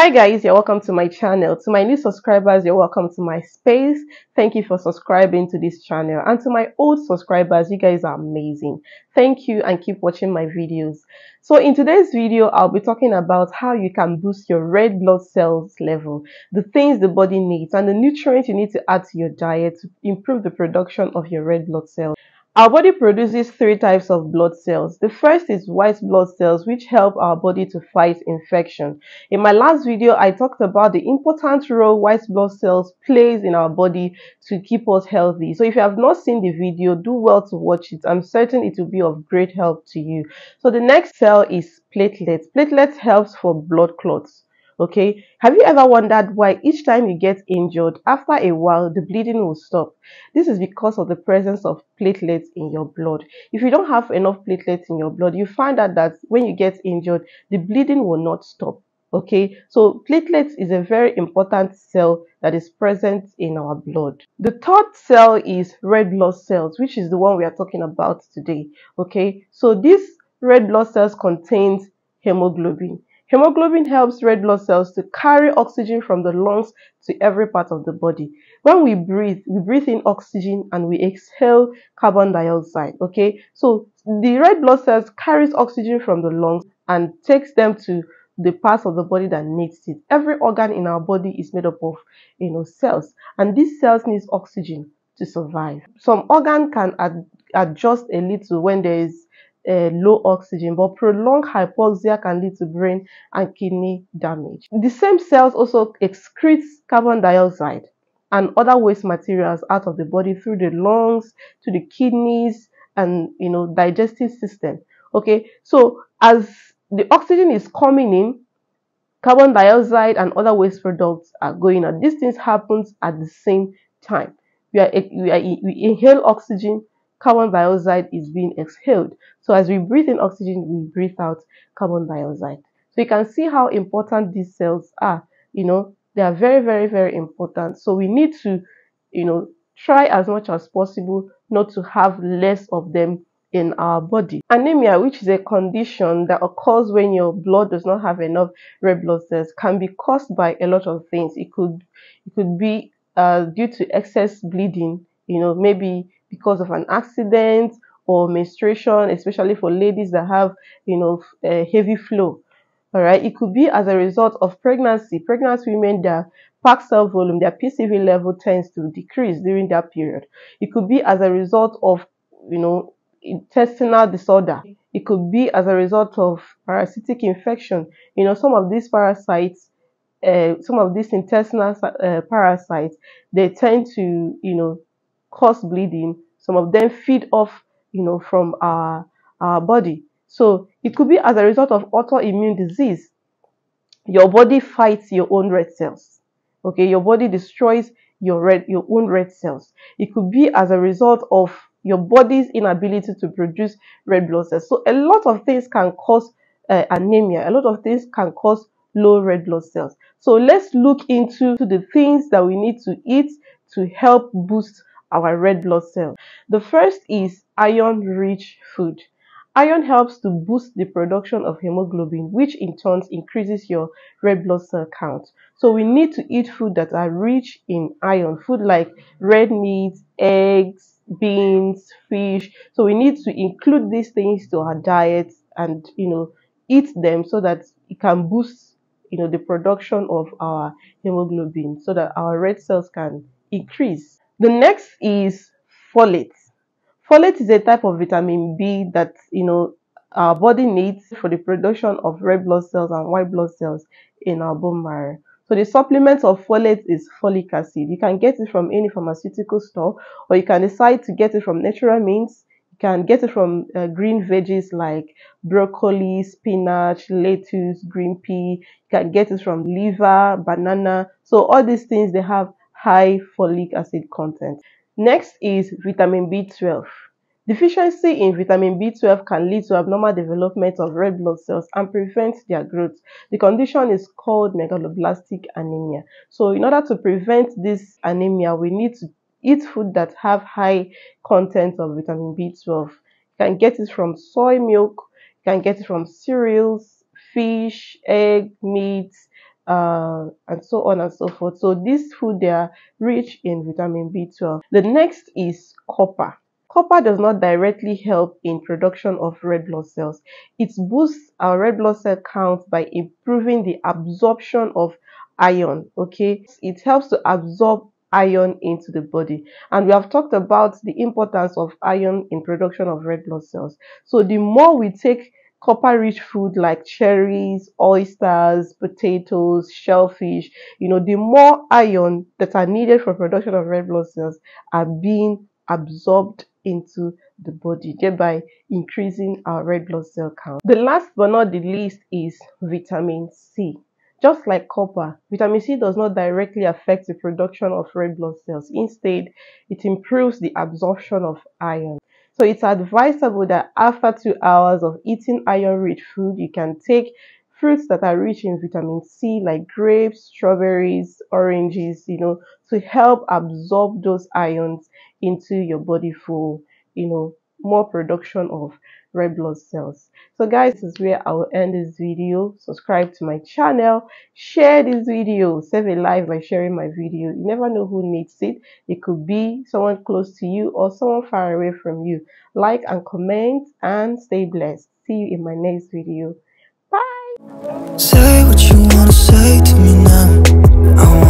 Hi guys, you're welcome to my channel. To my new subscribers, you're welcome to my space. Thank you for subscribing to this channel. And to my old subscribers, you guys are amazing. Thank you and keep watching my videos. So in today's video, I'll be talking about how you can boost your red blood cells level, the things the body needs, and the nutrients you need to add to your diet to improve the production of your red blood cells. Our body produces three types of blood cells. The first is white blood cells, which help our body to fight infection. In my last video, I talked about the important role white blood cells plays in our body to keep us healthy. So if you have not seen the video, do well to watch it. I'm certain it will be of great help to you. So the next cell is platelets. Platelets helps for blood clots. Okay, have you ever wondered why each time you get injured, after a while the bleeding will stop? This is because of the presence of platelets in your blood. If you don't have enough platelets in your blood, you find out that when you get injured, the bleeding will not stop. Okay, so platelets is a very important cell that is present in our blood. The third cell is red blood cells, which is the one we are talking about today. Okay, so this red blood cells contains hemoglobin. Hemoglobin helps red blood cells to carry oxygen from the lungs to every part of the body. When we breathe, we breathe in oxygen and we exhale carbon dioxide. Okay, so the red blood cells carries oxygen from the lungs and takes them to the parts of the body that needs it. Every organ in our body is made up of you know cells, and these cells need oxygen to survive. Some organ can ad adjust a little when there is uh, low oxygen, but prolonged hypoxia can lead to brain and kidney damage. The same cells also excrete carbon dioxide and other waste materials out of the body through the lungs to the kidneys and you know digestive system. Okay, so as the oxygen is coming in, carbon dioxide and other waste products are going out. These things happens at the same time. We are we, are, we inhale oxygen carbon dioxide is being exhaled. So as we breathe in oxygen, we breathe out carbon dioxide. So you can see how important these cells are. You know, they are very, very, very important. So we need to, you know, try as much as possible not to have less of them in our body. Anemia, which is a condition that occurs when your blood does not have enough red blood cells, can be caused by a lot of things. It could it could be uh, due to excess bleeding, you know, maybe because of an accident or menstruation, especially for ladies that have, you know, a heavy flow. All right, it could be as a result of pregnancy. Pregnant women, their packed cell volume, their PCV level tends to decrease during that period. It could be as a result of, you know, intestinal disorder. It could be as a result of parasitic infection. You know, some of these parasites, uh, some of these intestinal uh, parasites, they tend to, you know, cause bleeding. Some of them feed off, you know, from our, our body. So it could be as a result of autoimmune disease. Your body fights your own red cells. Okay, your body destroys your red, your own red cells. It could be as a result of your body's inability to produce red blood cells. So a lot of things can cause uh, anemia. A lot of things can cause low red blood cells. So let's look into the things that we need to eat to help boost our red blood cells. The first is iron-rich food. Iron helps to boost the production of hemoglobin, which in turn increases your red blood cell count. So we need to eat food that are rich in iron, food like red meat, eggs, beans, fish. So we need to include these things to our diet and, you know, eat them so that it can boost, you know, the production of our hemoglobin so that our red cells can increase. The next is folate. Folate is a type of vitamin B that, you know, our body needs for the production of red blood cells and white blood cells in our bone marrow. So the supplement of folate is folic acid. You can get it from any pharmaceutical store or you can decide to get it from natural means. You can get it from uh, green veggies like broccoli, spinach, lettuce, green pea. You can get it from liver, banana. So all these things, they have high folic acid content. Next is vitamin B12. Deficiency in vitamin B12 can lead to abnormal development of red blood cells and prevent their growth. The condition is called megaloblastic anemia. So in order to prevent this anemia, we need to eat food that have high content of vitamin B12. You can get it from soy milk, you can get it from cereals, fish, egg, meat, uh, and so on and so forth. So this food they are rich in vitamin B12. The next is copper. Copper does not directly help in production of red blood cells. It boosts our red blood cell count by improving the absorption of iron. Okay, it helps to absorb iron into the body and we have talked about the importance of iron in production of red blood cells so the more we take copper rich food like cherries oysters potatoes shellfish you know the more iron that are needed for production of red blood cells are being absorbed into the body thereby increasing our red blood cell count the last but not the least is vitamin c just like copper, vitamin C does not directly affect the production of red blood cells. Instead, it improves the absorption of iron. So it's advisable that after two hours of eating iron-rich food, you can take fruits that are rich in vitamin C like grapes, strawberries, oranges, you know, to help absorb those ions into your body for, you know, more production of red blood cells. So guys this is where i will end this video. Subscribe to my channel. Share this video. Save a life by sharing my video. You never know who needs it. It could be someone close to you or someone far away from you. Like and comment and stay blessed. See you in my next video. Bye. Say what you want to say to me now